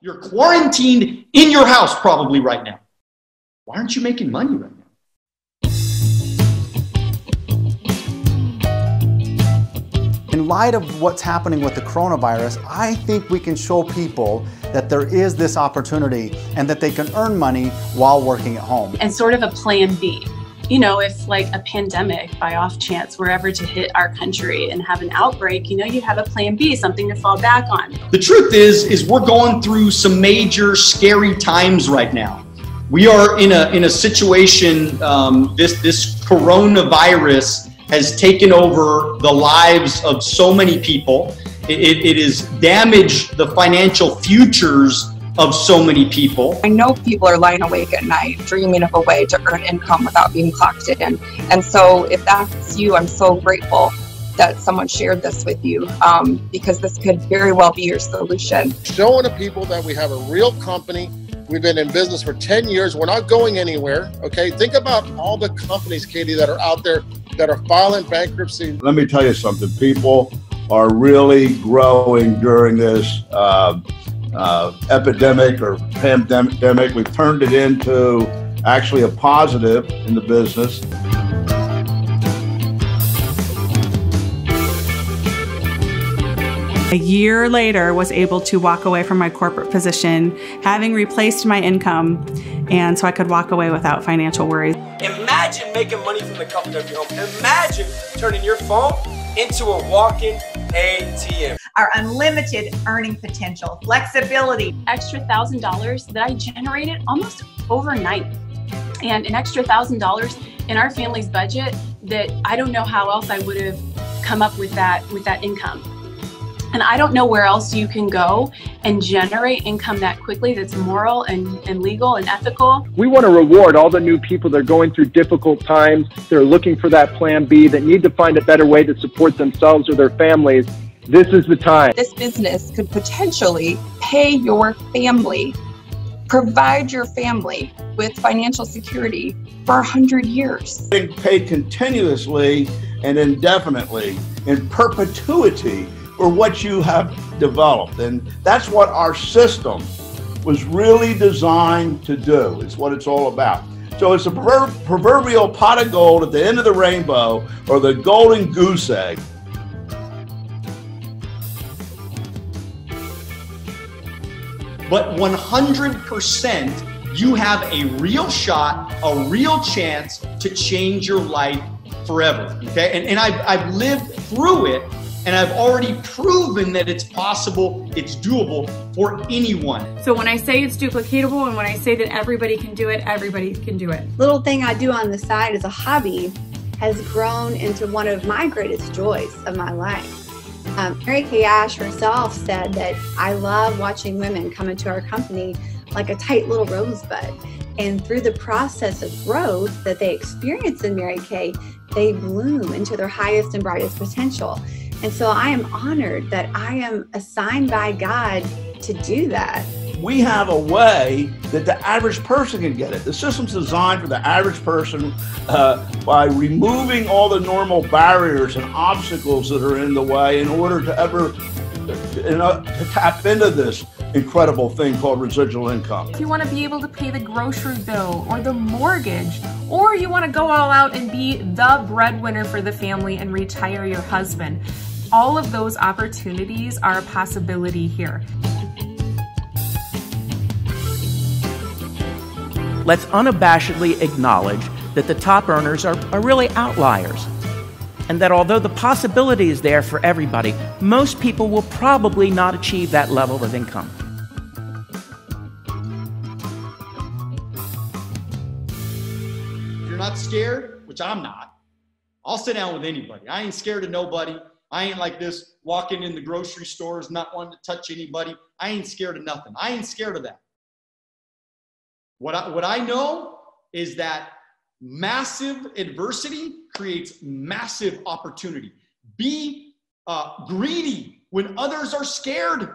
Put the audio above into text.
You're quarantined in your house probably right now. Why aren't you making money right now? In light of what's happening with the coronavirus, I think we can show people that there is this opportunity and that they can earn money while working at home. And sort of a plan B. You know, if like a pandemic by off chance were ever to hit our country and have an outbreak, you know, you have a plan B, something to fall back on. The truth is, is we're going through some major scary times right now. We are in a in a situation. Um, this this coronavirus has taken over the lives of so many people. It, it, it has damaged the financial futures of so many people. I know people are lying awake at night dreaming of a way to earn income without being clocked in. And so, if that's you, I'm so grateful that someone shared this with you um, because this could very well be your solution. Showing the people that we have a real company. We've been in business for 10 years. We're not going anywhere. Okay. Think about all the companies, Katie, that are out there that are filing bankruptcy. Let me tell you something. People are really growing during this uh, uh, epidemic or pandemic. We've turned it into actually a positive in the business. A year later, was able to walk away from my corporate position, having replaced my income, and so I could walk away without financial worries. Imagine making money from the comfort of your home. Imagine turning your phone into a walk-in ATM. Our unlimited earning potential, flexibility. Extra thousand dollars that I generated almost overnight. And an extra thousand dollars in our family's budget that I don't know how else I would have come up with that with that income. And I don't know where else you can go and generate income that quickly that's moral and, and legal and ethical. We want to reward all the new people that are going through difficult times. They're looking for that plan B, that need to find a better way to support themselves or their families. This is the time. This business could potentially pay your family, provide your family with financial security for 100 years. Being paid continuously and indefinitely in perpetuity for what you have developed. And that's what our system was really designed to do. It's what it's all about. So it's a proverbial pot of gold at the end of the rainbow or the golden goose egg. But 100% you have a real shot, a real chance to change your life forever. Okay. And, and I've, I've lived through it and I've already proven that it's possible, it's doable for anyone. So when I say it's duplicatable and when I say that everybody can do it, everybody can do it. Little thing I do on the side as a hobby has grown into one of my greatest joys of my life. Um, Mary Kay Ash herself said that I love watching women come into our company like a tight little rosebud. And through the process of growth that they experience in Mary Kay, they bloom into their highest and brightest potential. And so I am honored that I am assigned by God to do that. We have a way that the average person can get it. The system's designed for the average person uh, by removing all the normal barriers and obstacles that are in the way in order to ever to tap into this incredible thing called residual income. If you want to be able to pay the grocery bill or the mortgage, or you want to go all out and be the breadwinner for the family and retire your husband, all of those opportunities are a possibility here. Let's unabashedly acknowledge that the top earners are, are really outliers. And that although the possibility is there for everybody, most people will probably not achieve that level of income. If you're not scared, which I'm not, I'll sit down with anybody. I ain't scared of nobody. I ain't like this walking in the grocery stores, not wanting to touch anybody. I ain't scared of nothing. I ain't scared of that. What I, what I know is that massive adversity creates massive opportunity. Be uh, greedy when others are scared.